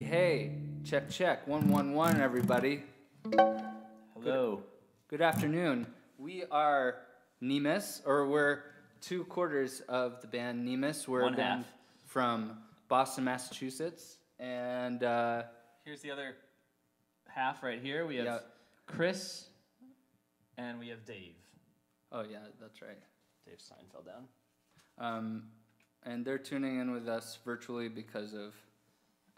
Hey, check, check. 111, everybody. Hello. Good afternoon. We are Nemes, or we're two quarters of the band Nemes. We're One a band half. from Boston, Massachusetts. And uh, Here's the other half right here. We have Yeah. Chris and we have Dave. oh, yeah, that's right. Dave Stein fell down. Um, and they're tuning in with us virtually because of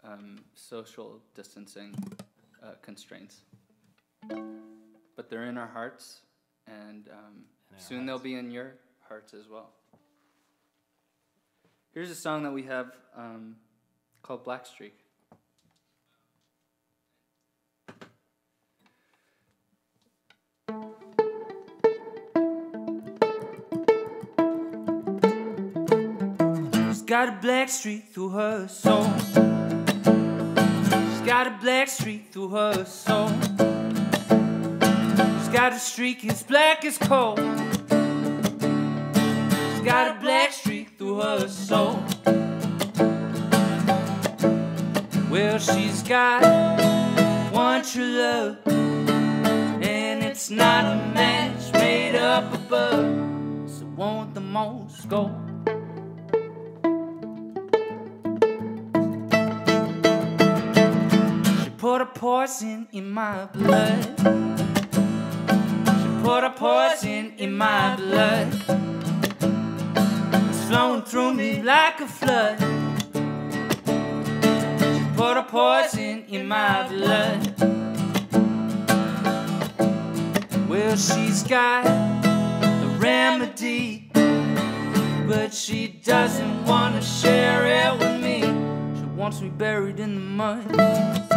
um, social distancing uh, constraints. But they're in our hearts, and um, In our soon they'll be in your hearts as well. Here's a song that we have um, called Black Streak. She's got a black streak through her soul. She's got a black streak through her soul. She's got a streak as black as coal. She's got a black streak through her soul. Well, she's got one true love, and it's not a match made up above. One with the most gold. Poison in my blood. She put a poison in my blood. It's flowing through me like a flood. She put a poison in my blood. Well, she's got the remedy, but she doesn't want to share it with me. She wants me buried in the mud.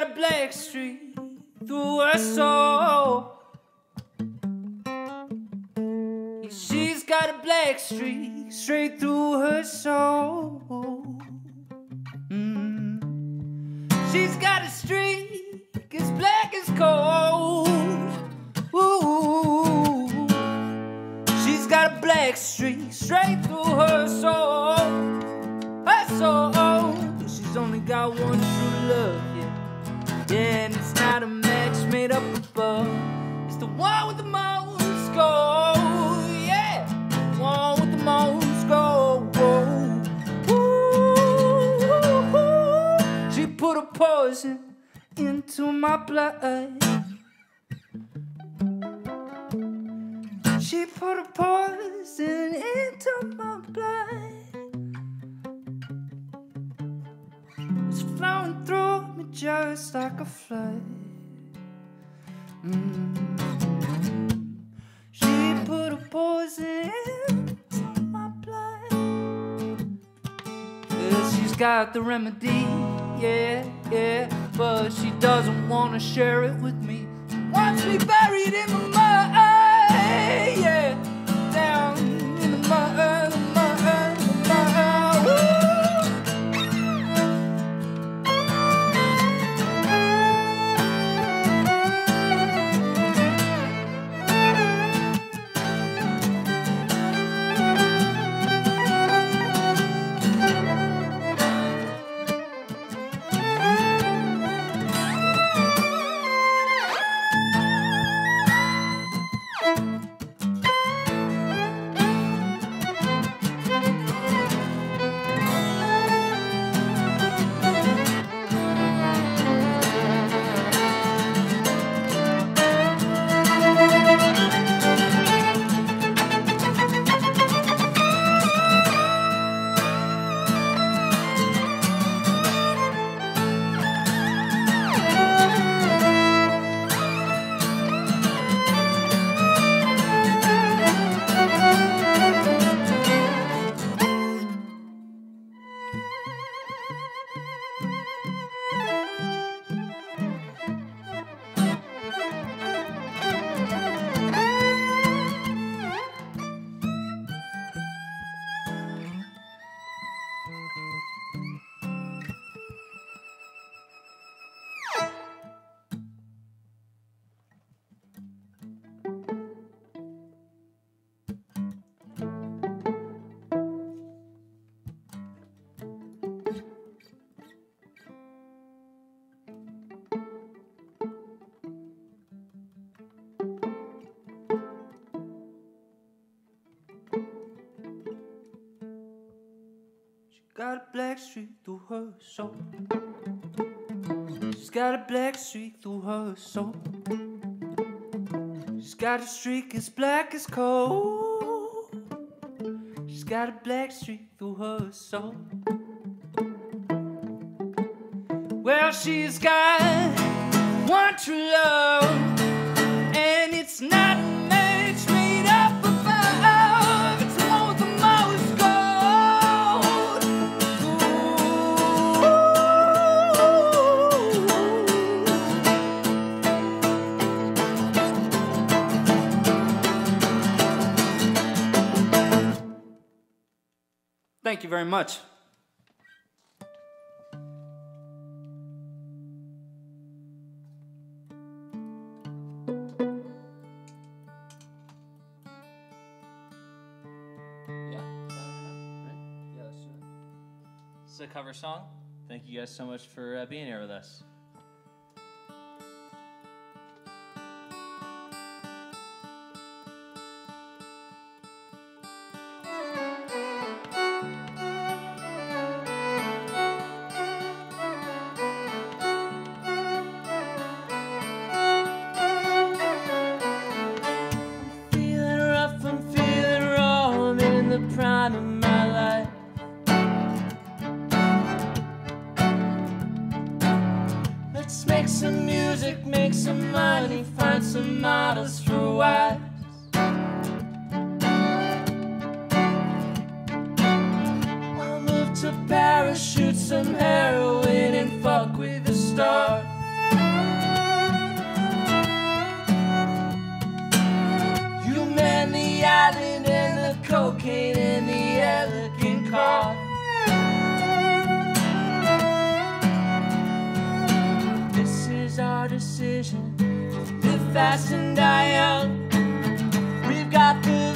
Got a black streak through her soul. She's got a black streak straight through her soul. Mm. She's got a streak as black as coal. She's got a black streak straight through her soul. Her soul. She's only got one true love, and it's not a match made up above. It's the one with the most gold, yeah. The one with the most gold. Ooh, she put a poison into my blood. She put a poison into my blood. It's flowing through just like a flood. Mm. She put a poison into my blood. Yeah, she's got the remedy, yeah, yeah, but she doesn't want to share it with me. She wants me buried in the mud, yeah, got a black streak through her soul. She's got a black streak through her soul. She's got a streak as black as coal. She's got a black streak through her soul. Well, she's got one true love. Thank you very much. cover song. Thank you guys so much for uh, being here with us. old fashioned dial. We've got the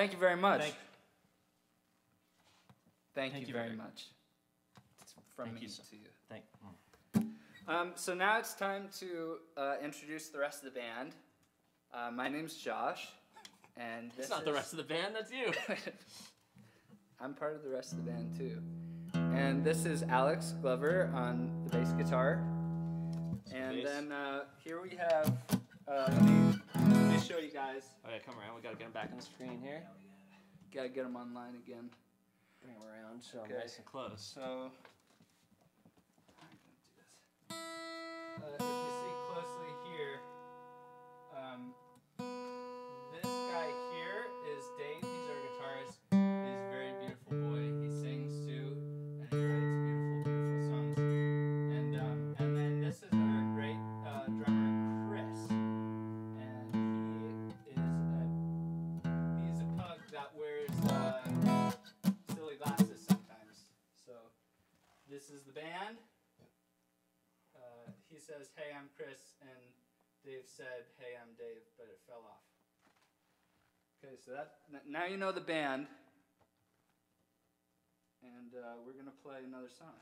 Thank you very much. Thank, Thank, thank you, you very much. It's from Thank me you so- to you. thank. Um, so now it's time to uh, introduce the rest of the band. Uh, my name's Josh, and this It's not the rest of the band. That's you. I'm part of the rest of the band too. And this is Alex Glover on the bass guitar. And bass. then uh, here we have. Show you guys. Oh yeah, come around. We gotta get him back on the screen here. Gotta get them online again. Bring him around. Show Okay. him nice and close. So. Uh, if you see closely here, um, says, "Hey, I'm Chris," and Dave said, "Hey, I'm Dave," but it fell off. Okay, so that now you know the band, and uh, we're gonna play another song.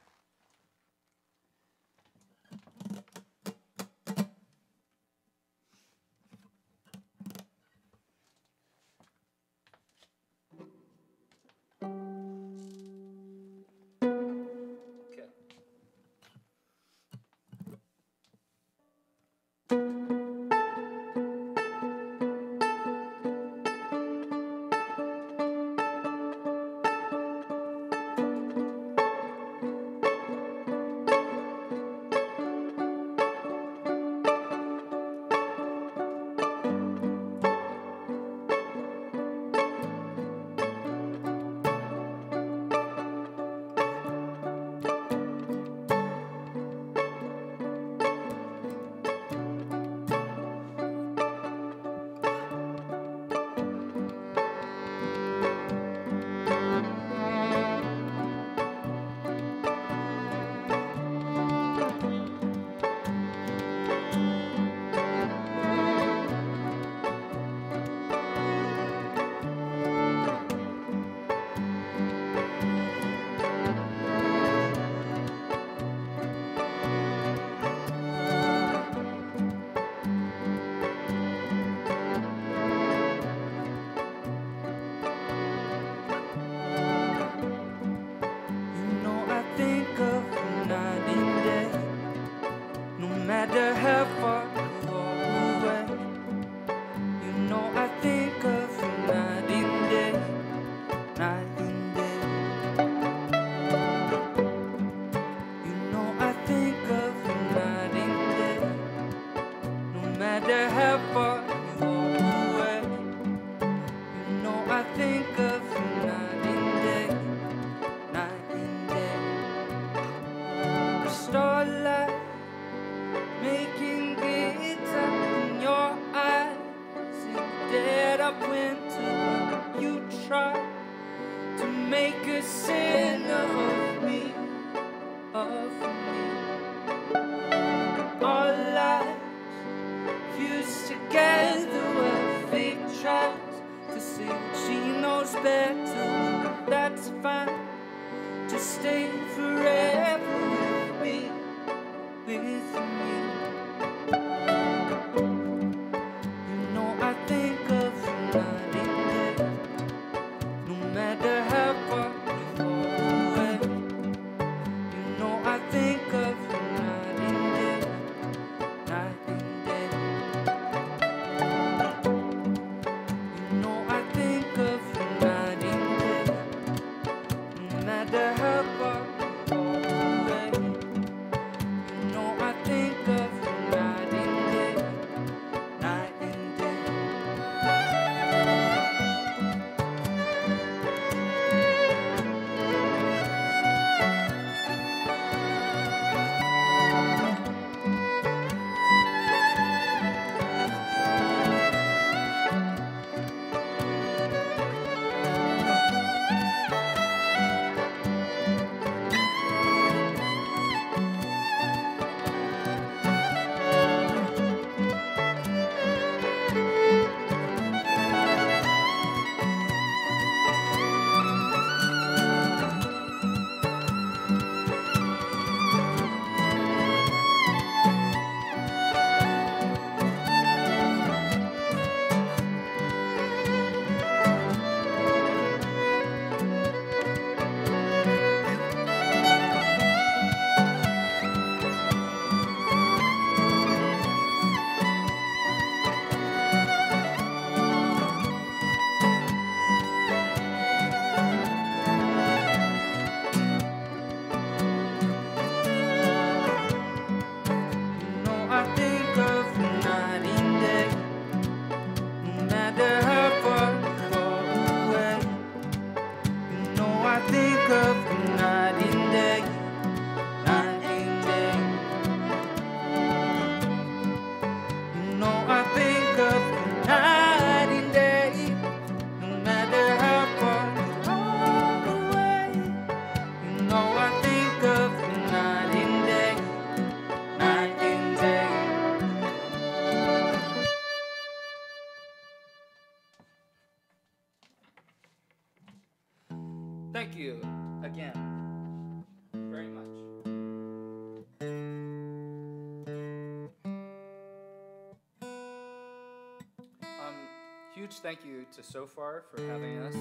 Huge thank you to Sofar for having us.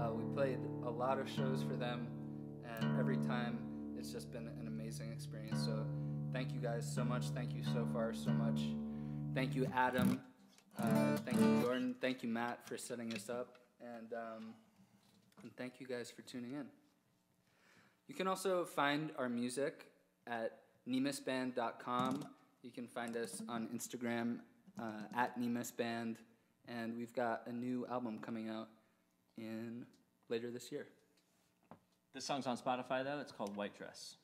Uh, we played a lot of shows for them, and every time it's just been an amazing experience. So thank you guys so much. Thank you Sofar so much. Thank you, Adam. Uh, thank you, Jordan. Thank you, Matt, for setting us up. And, um, and thank you guys for tuning in. You can also find our music at nemesband.com. You can find us on Instagram uh, at nemesband. And we've got a new album coming out in later this year. This song's on Spotify though. It's called White Dress.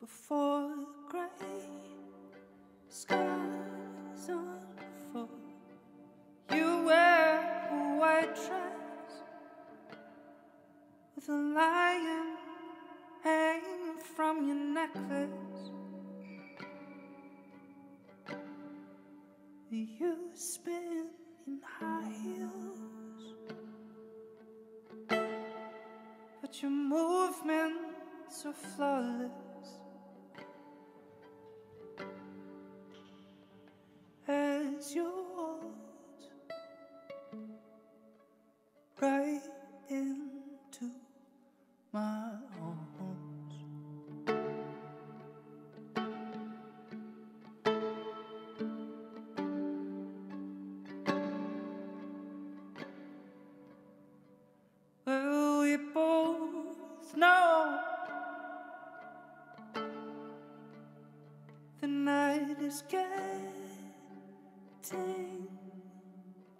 Before the gray skies unfold. You wear a white dress with a lion hanging from your necklace. You spin but your movements are flawless.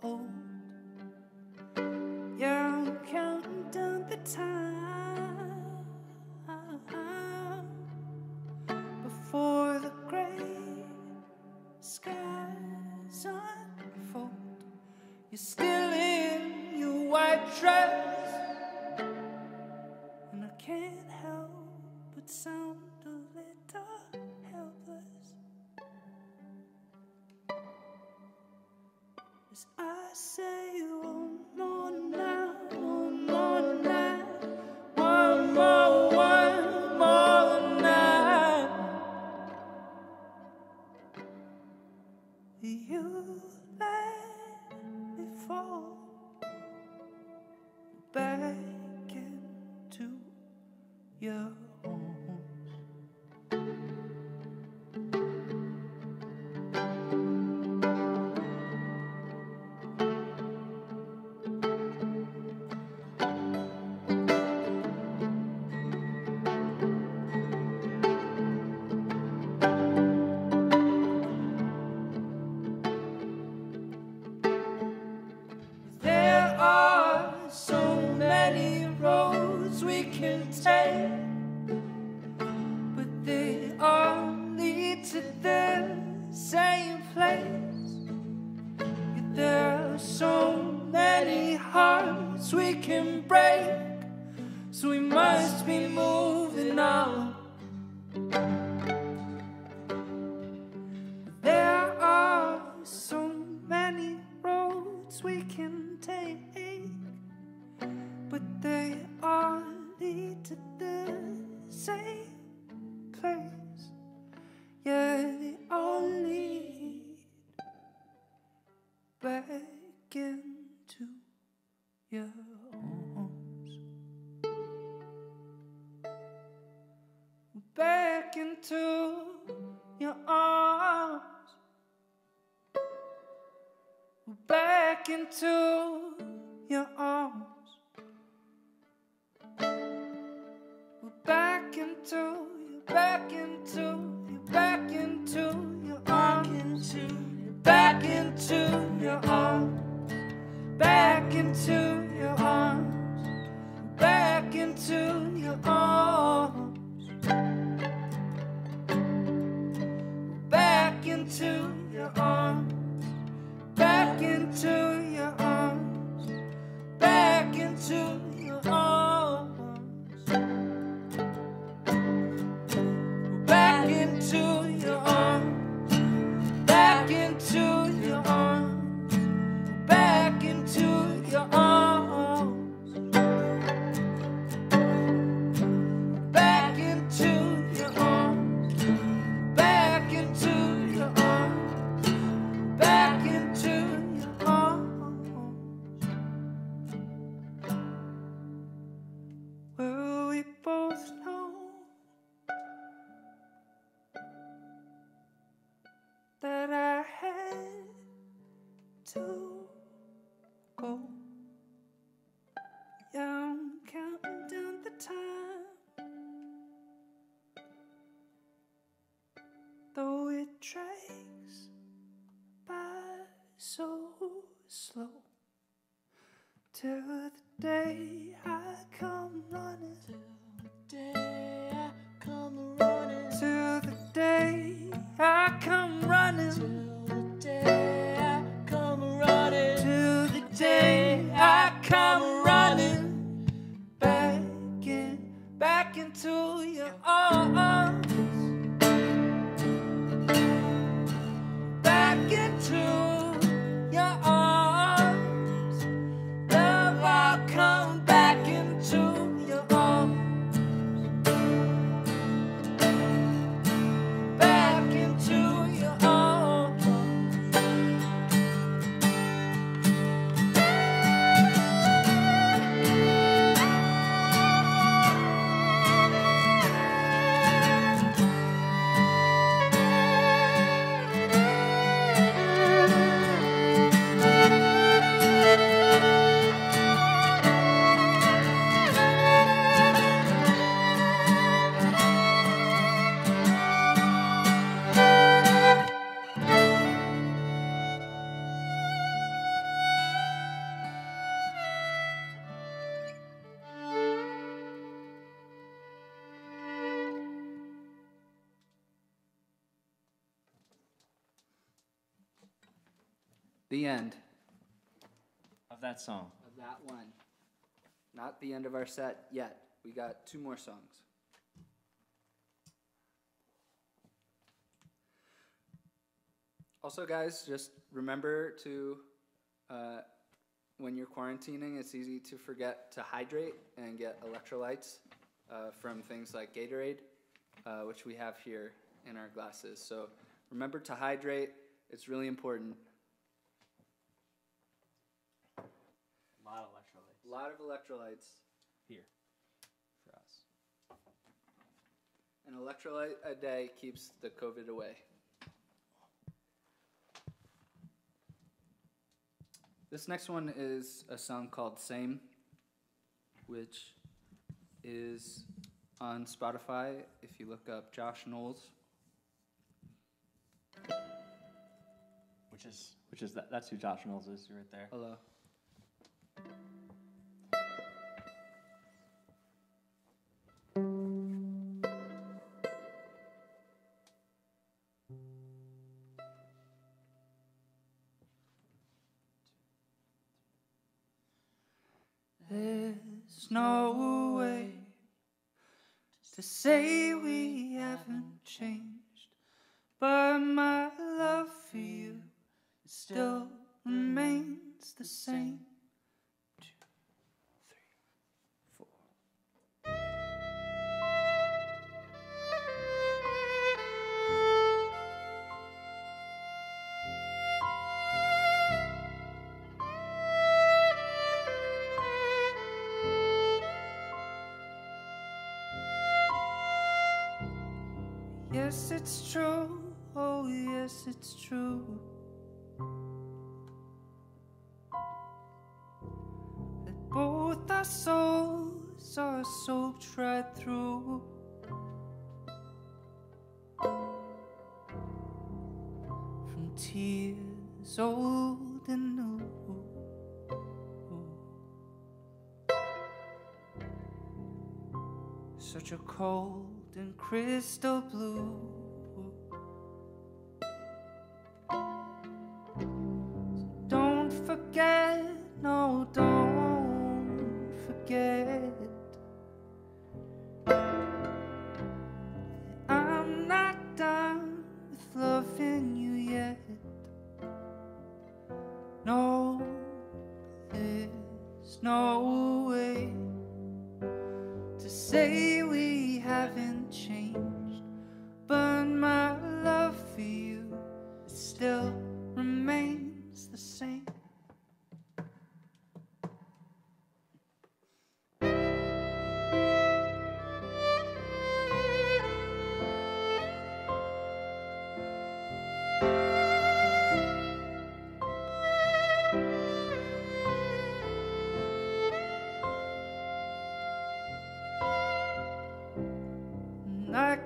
Old. Slow. Till the day I come running. Till the day I come running. Till the day I come The end Of that song. of that one. Not the end of our set yet. We got two more songs. Also, guys, just remember to, uh, when you're quarantining, it's easy to forget to hydrate and get electrolytes uh, from things like Gatorade, uh, which we have here in our glasses. So remember to hydrate, it's really important. Lot of electrolytes. A lot of electrolytes. Here. For us. An electrolyte a day keeps the COVID away. This next one is a song called Same, which is on Spotify if you look up Josh Knowles. Which is which is that, that's who Josh Knowles is right there. Hello. There's no way to say Yes, it's true. Oh, yes, it's true. That both our souls are soaked right through. From tears old and new. Such a cold crystal blue.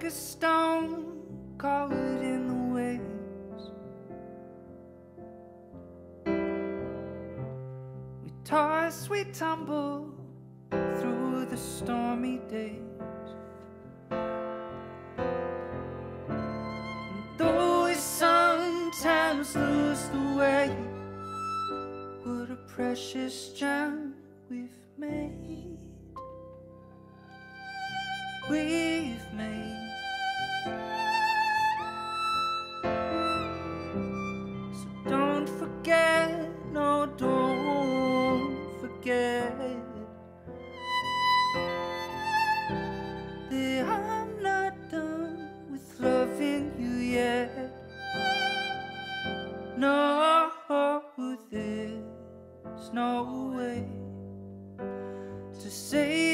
Like a stone caught in the waves. We toss, we tumble through the stormy days. And though we sometimes lose the way, what a precious gem we've made There's no way to say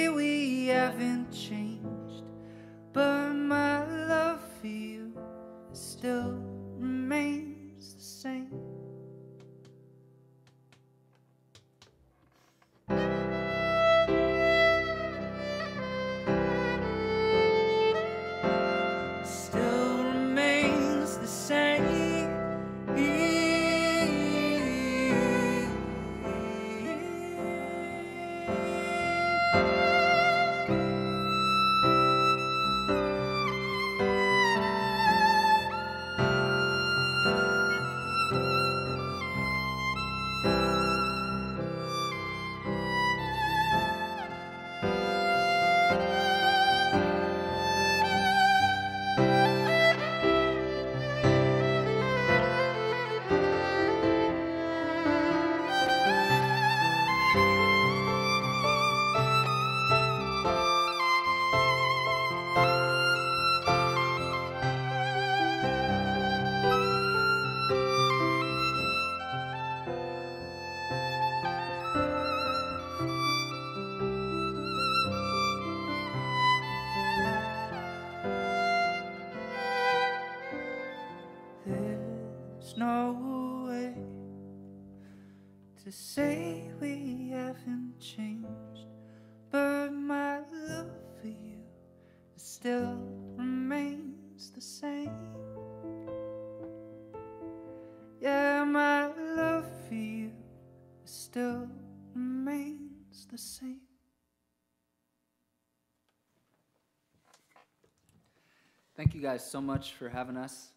you guys so much for having us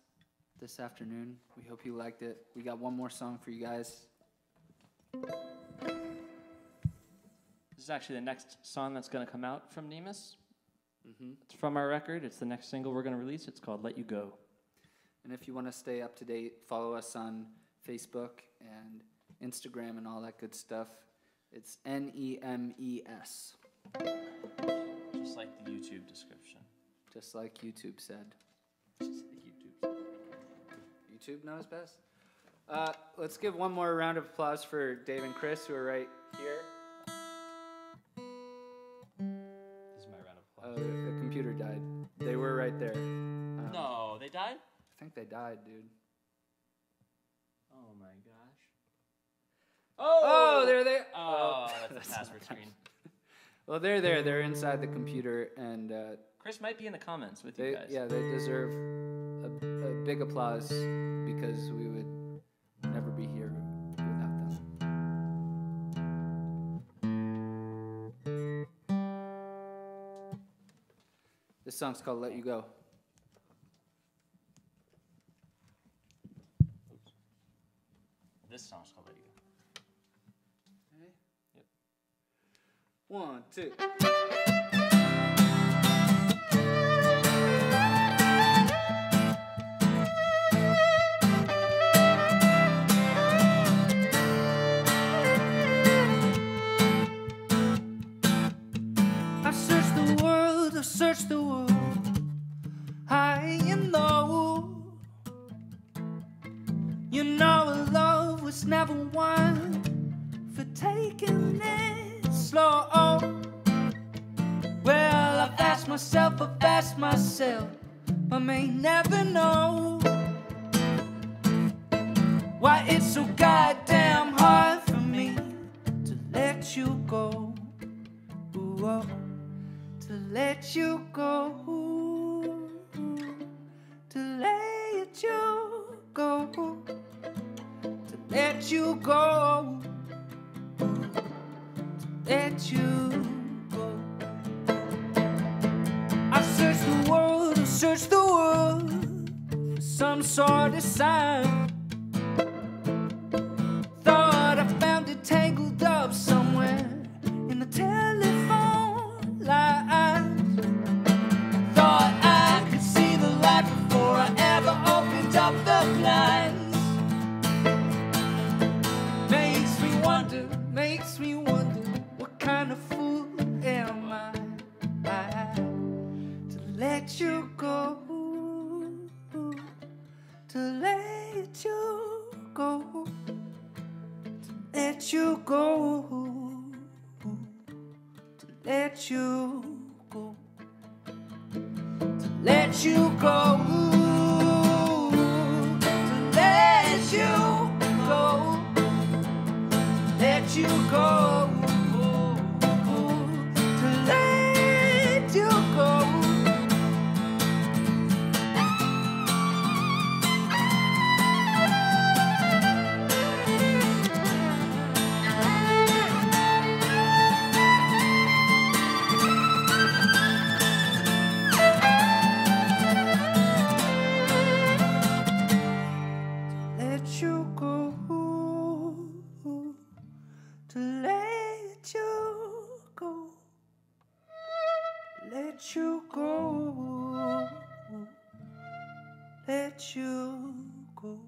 this afternoon. We hope you liked it. We got one more song for you guys. This is actually the next song that's going to come out from Nemes. Mm-hmm. It's from our record. It's the next single we're going to release. It's called Let You Go. And if you want to stay up to date, follow us on Facebook and Instagram and all that good stuff. It's N E M E S, Just like the YouTube description. Just like YouTube said. YouTube. YouTube knows best. Uh, let's give one more round of applause for Dave and Chris, who are right here. This is my round of Oh, applause. the, the computer died. They were right there. Um, No, they died? I think they died, dude. Oh my gosh. Oh, oh they're there. Oh, that's a password screen. Well, they're there. They're inside the computer, and uh, Chris might be in the comments with you guys. yeah they deserve a, a big applause because we would never be here without them. This song's called "Let You Go." This song's called Let You Go. One, two. Myself, I may never let you go,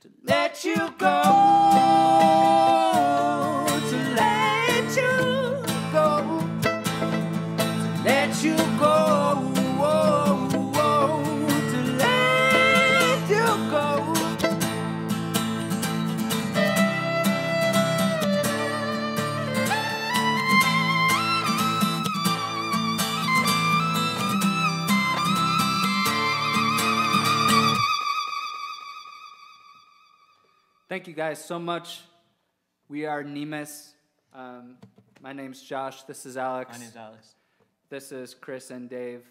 to let you go, guys so much. We are Nemes. Um, my name's Josh. This is Alex. My name's Alex. This is Chris and Dave.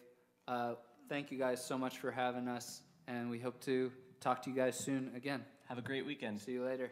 Uh, thank you guys so much for having us, and we hope to talk to you guys soon again. Have a great weekend. See you later.